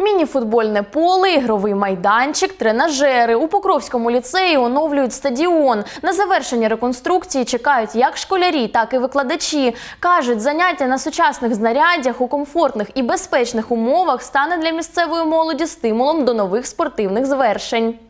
Міні-футбольне поле, ігровий майданчик, тренажери. У Покровському ліцеї оновлюють стадіон. На завершення реконструкції чекають як школярі, так і викладачі. Кажуть, заняття на сучасних знаряддях у комфортних і безпечних умовах стане для місцевої молоді стимулом до нових спортивних звершень.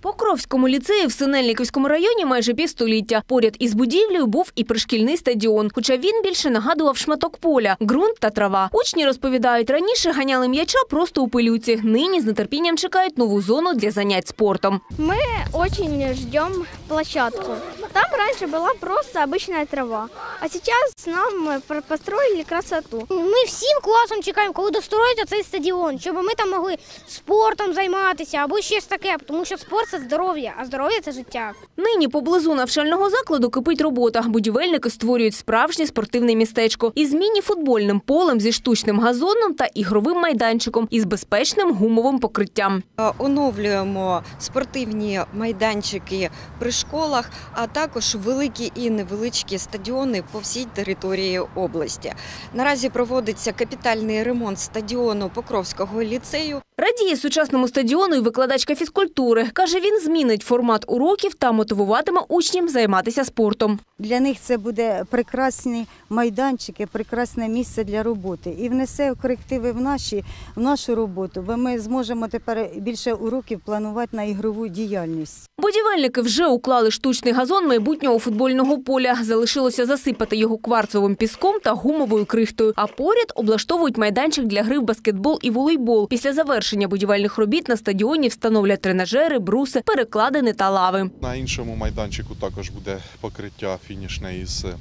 Покровському ліцеї в Синельниківському районі майже півстоліття. Поряд із будівлею був і пришкільний стадіон, хоча він більше нагадував шматок поля, ґрунт та трава. Учні розповідають, раніше ганяли м'яча просто у пилюці. Нині з нетерпінням чекають нову зону для занять спортом. Мы очень ждем площадку. Там раньше была просто обычная трава, а сейчас нам э, построили красоту. Ми всім класом чекаємо, коли достроїться цей стадіон, щоб ми там могли спортом займатися або щось таке, тому що спорт це здоров'я, а здоров'я це життя. Нині поблизу навчального закладу кипить робота. Будівельники створюють справжнє спортивне містечко із міні-футбольним полем зі штучним газоном та ігровим майданчиком із безпечним гумовим покриттям. Е, Оновлюємо спортивні майданчики при школах, а також великі і невеличкі стадіони по всій території області. Наразі проводиться капітальний ремонт стадіону Покровського ліцею. Радіє сучасному стадіону і викладачка фізкультури. Каже, він змінить формат уроків та мотивуватиме учнів займатися спортом. Для них це буде прекрасні майданчики, прекрасне місце для роботи і внесе корективи в наші в нашу роботу, бо ми зможемо тепер більше уроків планувати на ігрову діяльність. Будівельники вже уклали штучний газон майбутнього футбольного поля. Залишилося засипати його кварцовим піском та гумовою крихтою. А поряд облаштовують майданчик для гри в баскетбол і волейбол. Після завершення будівельних робіт на стадіоні встановлять тренажери, бруси, перекладини та лави. На іншому майданчику також буде покриття фінішне із е,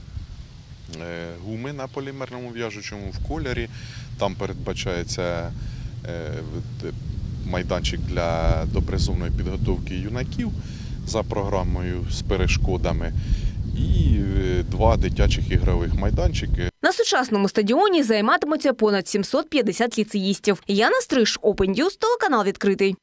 гуми на полімерному в'яжучому в кольорі. Там передбачається е, майданчик для допризовної підготовки юнаків за програмою з перешкодами. І е, два дитячих ігрових майданчики На сучасному стадіоні займатимуться понад 750 ліцеїстів. Яна Стриж, Open News, телеканал відкритий.